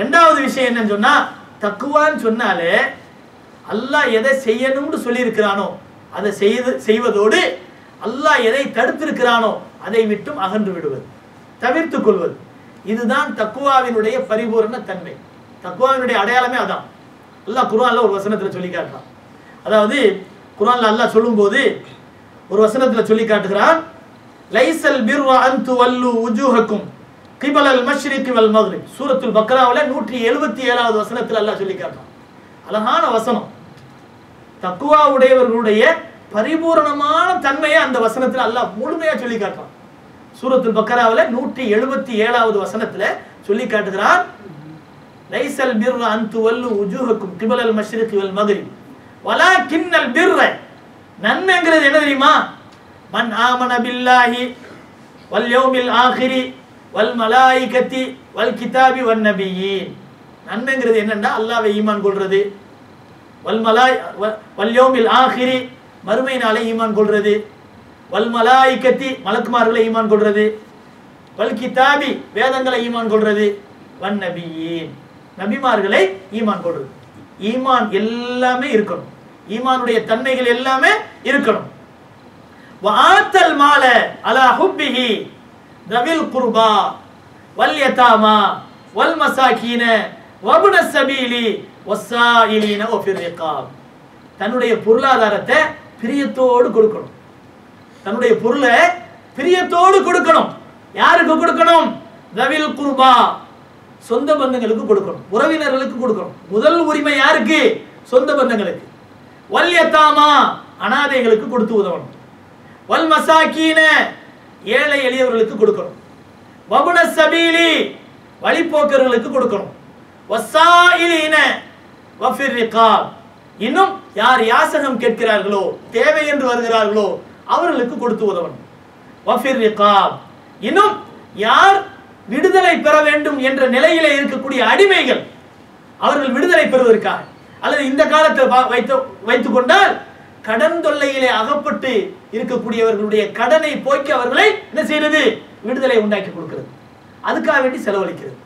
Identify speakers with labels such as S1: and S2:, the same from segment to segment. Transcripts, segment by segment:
S1: ரெண்டாவது விஷயம் என்னன்னு சொன்னா தக்குவான்னு சொன்னாலே அல்லாஹ் எதை செய்யணும்னு சொல்லியிருக்கிறானோ அதை செய்து செய்வதோடு அல்லாஹ் எதை தடுத்திருக்கிறானோ அதை விட்டும் அகன்று விடுவது தவிர்த்து கொள்வது. இதுதான் தக்குவாவினுடைய பரிபூரண தன்மை. தக்குவாவினுடைய அடையாளமே அதான். அல்லாஹ் குரான்ல ஒரு வசனத்தில் சொல்லி காட்டுறான். அதாவது குரான்ல அல்லாஹ் சொல்லும்போது ஒரு வசனத்தில் சொல்லி காட்டுகிறான் லைசல் பிர்வ அந்து வல்லு உஜூஹக்கும். கிபலல் மஷ்ரிக்கு வல் மக்ரிப். சூரத்துல் பக்ராவில் நூற்றி எழுபத்தி ஏழாவது வசனத்தில் அல்லாஹ் சொல்லி காட்டுறான். அழகான வசனம். தக்குவா உடையவர்களுடைய பரிபூரணமான தன்மையை அந்த வசனத்தில் அல்லாஹ் முழுமையாக சொல்லி காட்டுறான். சூரத்துல் பக்கராவில் நூற்றி எழுபத்தி ஏழாவது வசனத்தில் சொல்லி காட்டுகிறான். லைசல் பிர் அந்து வல்லு உஜூஹக்கும் கிபலல் மஷ்ரிகி வல் வல கிண்ணல் பிர்ர. நன்மைங்கிறது என்ன தெரியுமா? மன் ஆமன பில்லாஹி வல் ஆகிரி. ஆஹிரி வல் மலாய்கத்தி வல் கிதாபி வன் நபியின். நன்மைங்கிறது என்னென்னா அல்லாவை ஈமான் கொள்வது வல் மலாய் வல்யோமில் ஆஹிரி மறுமை நாளை ஈமான் கொள்வது வல் மலாய்கத்தி மலக்குமார்களை ஈமான் கொள்வது வல் கிதாபி வேதங்களை ஈமான் கொள்வது வன் நபியின். நபிமார்களை ஈமான் கொள்வது ஈமான் எல்லாமே இருக்கணும். ஈமானுடைய தன்மைகள் எல்லாமே இருக்கணும். வாத்தல் மாலை அலா ஹுப்பிஹி. தவில் குர்பா வல் யதாமா வல் மசாக்கீன வபுன சபீலி வசாயிலீன ஒஃபிர் தன்னுடைய பொருளாதாரத்தை பிரியத்தோடு கொடுக்கணும். தன்னுடைய பொருளை பிரியத்தோடு கொடுக்கணும். யாருக்கு கொடுக்கணும்? தவில் குருபா சொந்த பந்தங்களுக்கு கொடுக்கணும். உறவினர்களுக்கு கொடுக்கணும். முதல் உரிமை யாருக்கு? சொந்த பந்தங்களுக்கு. வல்யத்தாமா அனாதைகளுக்கு கொடுத்து உதவணும். வல் மசாக்கீன ஏழை எளியவர்களுக்கு கொடுக்கணும். வபுன சபீலி வழிப்போக்கர்களுக்கு கொடுக்கணும். வசாயிலீன வஃபிர் ரிகாப் இன்னும் யார் யாசகம் கேட்கிறார்களோ தேவை என்று வருகிறார்களோ அவர்களுக்கு கொடுத்து உதவணும். வஃபிர் ரிகாப் இன்னும் யார் விடுதலை பெற வேண்டும் என்ற நிலையிலே இருக்கக்கூடிய அடிமைகள் அவர்கள் விடுதலை பெறுவதற்காக. அல்லது இந்த காலத்தில் வைத்து வைத்துக் கொண்டால் கடன் தொல்லையிலே அகப்பட்டு இருக்கக்கூடியவர்களுடைய கடனை போக்கி அவர்களை என்ன செய்யறது விடுதலை உண்டாக்கி கொடுக்கிறது. அதுக்காக வேண்டி செலவழிக்கிறது.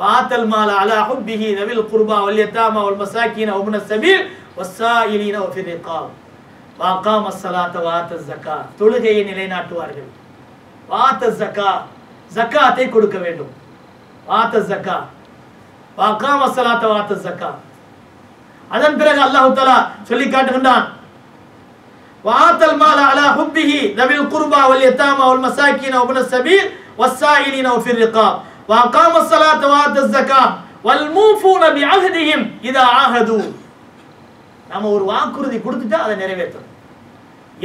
S1: வாத்தல் மால அலா ஹுப்பிஹி நவில் குர்பா வல் யதாமா வல் மசாக்கீன வப்ன சபீல் வஸ்ஸாயிலீன வஃபிர் ரிகாப் வாகாம ஸலாத்த வாத்த ஜக்கா தொழுகையை நிலைநாட்டுவார்கள். வாத்த ஜக்கா ஜக்காத்தை கொடுக்க வேண்டும். வாத்த ஜக்கா வாகாம ஸலாத்த வாத்த ஜக்கா அதன் பிறகு அல்லாஹ் தஆலா சொல்லி காட்டுகின்றான் வாத்தல் மால அலா ஹுப்பிஹி நவில் குர்பா வல் யதாமா வல் மசாக்கீன வப்ன சபீல் வஸ்ஸாயிலீன வஃபிர் ரிகாப் வாகாம ஸலாத்த வாத்த ஜக்கா வல் மூஃபூன பிஅஹ்திஹிம் இதா ஆஹது நம்ம ஒரு வாக்குறுதி கொடுத்துட்டா அதை நிறைவேற்றணும்.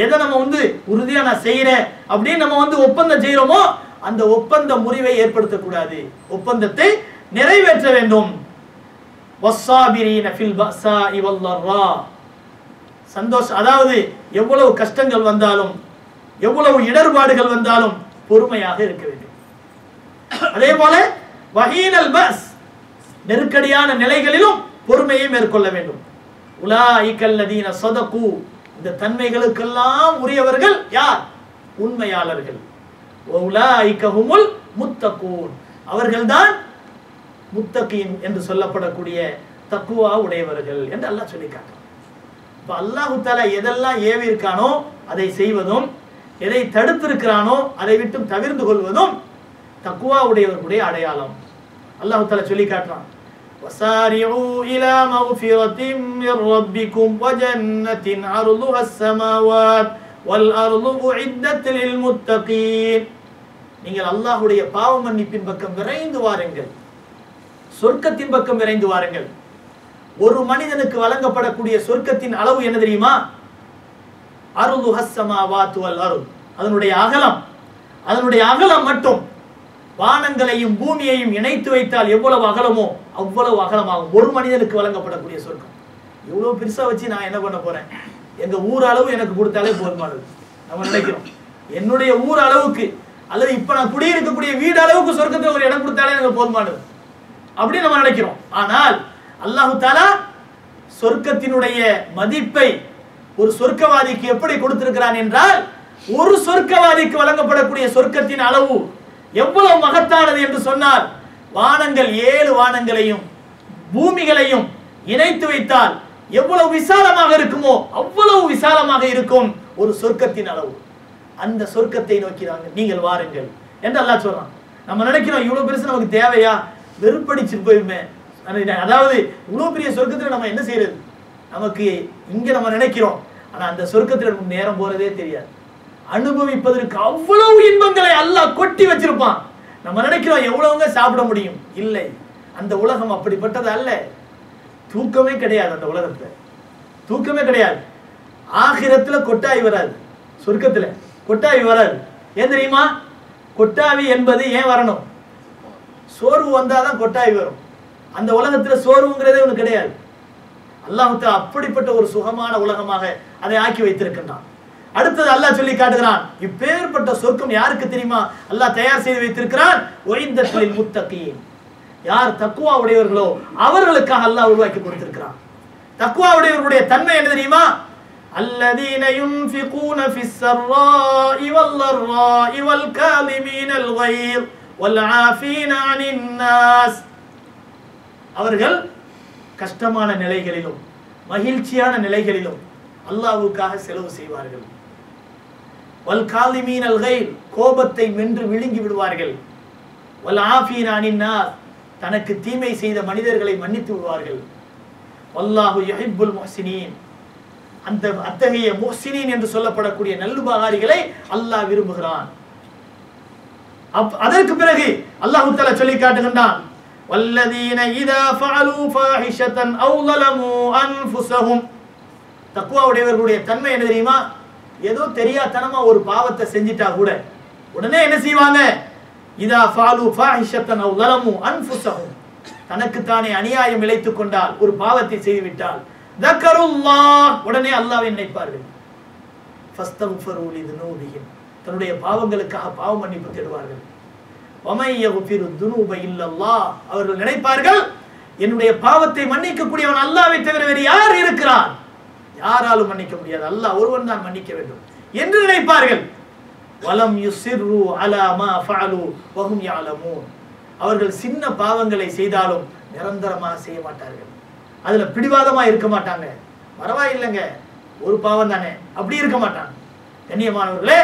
S1: எதை நம்ம வந்து உறுதியா நான் செய்யறேன் அப்படின்னு நம்ம வந்து ஒப்பந்தம் செய்யறோமோ அந்த ஒப்பந்த முறிவை ஏற்படுத்தக்கூடாது. ஒப்பந்தத்தை நிறைவேற்ற வேண்டும். வஸ்ஸாபிரீன ஃபில் பஸாஇ வல்லர்ரா சந்தோஷம். அதாவது எவ்வளவு கஷ்டங்கள் வந்தாலும் எவ்வளவு இடர்பாடுகள் வந்தாலும் பொறுமையாக இருக்க வேண்டும். அதே போல வகீனல் பஸ் நெருக்கடியான நிலைகளிலும் பொறுமையை மேற்கொள்ள வேண்டும். உலாயிக்கல்லதீன சொதக்கு இந்த தன்மைகளுக்கெல்லாம் உரியவர்கள் யார்? உண்மையாளர்கள். உலாயிக்கஹுமுல் முத்தகூன். அவர்கள்தான் முத்தகீன் என்று சொல்லப்படக்கூடிய தக்குவா உடையவர்கள் என்று அல்லாஹ் சொல்லி காட்டுறான் இப்ப அல்லாஹு தாலா எதெல்லாம் ஏவி இருக்கானோ அதை செய்வதும் எதை தடுத்திருக்கிறானோ அதை விட்டும் தவிர்ந்து கொள்வதும் தக்குவா உடையவர்களுடைய அடையாளம் அல்லாஹு தாலா சொல்லி காட்டுறான் وسارعوا إلى مغفرة من ربكم وجنة عرضها السماوات والأرض أعدت للمتقين நீங்கள் அல்லாஹ்வுடைய பாவ மன்னிப்பின் பக்கம் விரைந்து வாருங்கள் சொர்க்கத்தின் பக்கம் விரைந்து வாருங்கள் ஒரு மனிதனுக்கு வழங்கப்படக்கூடிய சொர்க்கத்தின் அளவு என்ன தெரியுமா? அருது ஹஸ்ஸமா வாத்துவல் அருள். அதனுடைய அகலம் அதனுடைய அகலம் மட்டும் வானங்களையும் பூமியையும் இணைத்து வைத்தால் எவ்வளவு அகலமோ அவ்வளவு அகலமாகும். ஒரு மனிதனுக்கு வழங்கப்படக்கூடிய சொர்க்கம். இவ்வளவு பெருசா வச்சு நான் என்ன பண்ண போறேன்? எங்க ஊர் அளவு எனக்கு கொடுத்தாலே போதுமானது. நம்ம நினைக்கிறோம். என்னுடைய ஊர் அளவுக்கு அல்லது இப்ப நான் குடியிருக்கக்கூடிய வீடு அளவுக்கு சொர்க்கத்தில் ஒரு இடம் கொடுத்தாலே எனக்கு போதுமானது. அப்படின்னு நம்ம நினைக்கிறோம். ஆனால் அல்லாஹு தாலா சொர்க்கத்தினுடைய மதிப்பை ஒரு சொர்க்கவாதிக்கு எப்படி கொடுத்திருக்கிறான் என்றால் ஒரு சொர்க்கவாதிக்கு வழங்கப்படக்கூடிய சொர்க்கத்தின் அளவு எவ்வளவு மகத்தானது என்று சொன்னால் வானங்கள் ஏழு வானங்களையும் பூமிகளையும் இணைத்து வைத்தால் எவ்வளவு விசாலமாக இருக்குமோ அவ்வளவு விசாலமாக இருக்கும் ஒரு சொர்க்கத்தின் அளவு. அந்த சொர்க்கத்தை நோக்கி நாங்கள் நீங்கள் வாருங்கள். என்று அல்லாஹ் சொல்றான். நம்ம நினைக்கிறோம் இவ்வளவு பெருசு நமக்கு தேவையா? வெறுப்படிச்சு போயுமே அதாவது இவ்வளவு பெரிய சொர்க்கத்துல நம்ம என்ன செய்யறது? நமக்கு இங்க நம்ம நினைக்கிறோம். ஆனா அந்த சொர்க்கத்துல நமக்கு நேரம் போறதே தெரியாது. அனுபவிப்பதற்கு அவ்வளவு இன்பங்களை அல்லாஹ் கொட்டி வச்சிருப்பான். நம்ம நினைக்கிறோம் எவ்வளவுங்க சாப்பிட முடியும்? இல்லை. அந்த உலகம் அப்படிப்பட்டது அல்ல. தூக்கமே கிடையாது அந்த உலகத்துல. தூக்கமே கிடையாது. ஆகிரத்துல கொட்டாய் வராது. சொர்க்கத்துல கொட்டாய் வராது. ஏன் தெரியுமா? கொட்டாவி என்பது ஏன் வரணும்? சோர்வு வந்தாதான் கொட்டாய் வரும். அந்த உலகத்துல சோர்வுங்கிறதே ஒண்ணு கிடையாது அல்லாஹ் அப்படிப்பட்ட ஒரு சுகமான உலகமாக அதை ஆக்கி வைத்திருக்கின்றான் அடுத்தது அல்லாஹ் சொல்லி காட்டுகிறான் இப்பேற்பட்ட சொர்க்கம் யாருக்கு தெரியுமா அல்லாஹ் தயார் செய்து வைத்திருக்கிறான் ஒய்ந்தத்தில் முத்தகீன் யார் தக்குவா உடையவர்களோ அவர்களுக்காக அல்லாஹ் உருவாக்கி கொடுத்திருக்கிறான் தக்குவா உடையவர்களுடைய தன்மை என்ன தெரியுமா الذين ينفقون في السراء والضراء والكاظمين الغيظ والعافين عن الناس அவர்கள் கஷ்டமான நிலைகளிலும் மகிழ்ச்சியான நிலைகளிலும் அல்லாஹ்வுக்காக செலவு செய்வார்கள். வல் காலிமீன் அல்கைல் கோபத்தை வென்று விழுங்கி விடுவார்கள். வல் ஆஃபீன் அனின்னார் தனக்கு தீமை செய்த மனிதர்களை மன்னித்து விடுவார்கள். வல்லாஹு யஹிபுல் மொஹசினின். அந்த அத்தகைய மொஹசினின் என்று சொல்லப்படக்கூடிய நல்லுபகாரிகளை அல்லாஹ் விரும்புகிறான். அப்- அதற்கு பிறகு அல்லாஹ் தலா சொல்லி காட்டுகின்றான் வல்லதீன இதா ஃபஅலு ஃபாஹிஷத்தன் அவு ظلموا அன்ஃபுஸஹும் தக்வா உடையவர்களுடைய தன்மை என்ன தெரியுமா ஏதோ தெரியாதனமா ஒரு பாவத்தை செஞ்சிட்டா கூட உடனே என்ன செய்வாங்க இதா ஃபாலு ஃபாஹிஷத்தன் அவு ظلموا அன்ஃபுஸஹும் தனக்கு தானே அநியாயம் இழைத்துக் கொண்டால் ஒரு பாவத்தை செய்து விட்டால் தக்கருல்லாஹ் உடனே அல்லாஹ்வை நினைப்பார்கள் ஃபஸ்தக்ஃபரு லிதுனூபிஹிம் தன்னுடைய பாவங்களுக்காக பாவ மன்னிப்பு தேடுவார்கள் அவர்கள் நினைப்பார்கள் என்னுடைய பாவத்தை மன்னிக்கக்கூடியவன் அல்லாவை தவிர வேறு யார் இருக்கிறான் யாராலும் மன்னிக்க முடியாது. அல்லாஹ் ஒருவன் தான் மன்னிக்க வேண்டும் என்று நினைப்பார்கள். வலம் யுசிர்ரு அலாமா ஃபஅலு வஹும் யாலமூன் அவர்கள் சின்ன பாவங்களை செய்தாலும் நிரந்தரமாக செய்ய மாட்டார்கள். அதுல பிடிவாதமா இருக்க மாட்டாங்க. பரவாயில்லைங்க ஒரு பாவம் தானே. அப்படி இருக்க மாட்டாங்க. கண்ணியமானவர்களே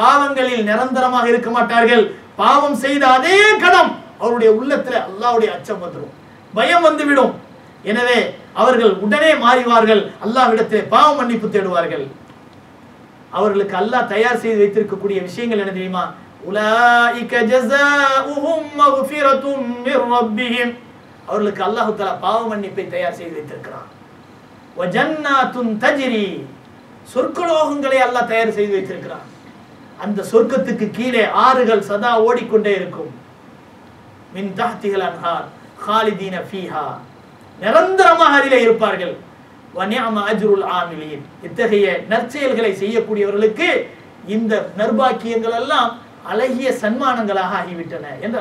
S1: பாவங்களில் நிரந்தரமாக இருக்க மாட்டார்கள். பாவம் செய்த அதே கணம் அவருடைய உள்ளத்துல அல்லாவுடைய அச்சம் வந்துடும் பயம் வந்துவிடும். எனவே அவர்கள் உடனே மாறிவார்கள். அல்லாவிடத்திலே பாவ மன்னிப்பு தேடுவார்கள். அவர்களுக்கு அல்லாஹ் தயார் செய்து வைத்திருக்கக்கூடிய விஷயங்கள் என்ன தெரியுமா? உலாயிக ஜஸாஉஹும் மக்ஃபிரத்தும் மிர் ரப்பிஹிம். அவர்களுக்கு அல்லாஹ் தஆலா பாவ மன்னிப்பை தயார் செய்து வைத்திருக்கிறான். வஜன்னாத்துன் தஜ்ரி. சொர்க்கலோகங்களை அல்லாஹ் தயார் செய்து வைத்திருக்கிறான். அந்த சொர்க்கத்துக்கு கீழே ஆறுகள் சதா ஓடிக்கொண்டே இருக்கும். மின் தாத்திகள் அன்ஹார் ஹாலிதீன ஃபீஹா. நிரந்தரமாக அதிலே இருப்பார்கள். வன்யாம அஜ்ருல் ஆமிலியின் இத்தகைய நற்செயல்களை செய்யக்கூடியவர்களுக்கு இந்த நர்பாக்கியங்கள் எல்லாம் அழகிய சன்மானங்களாக ஆகிவிட்டன. என்ற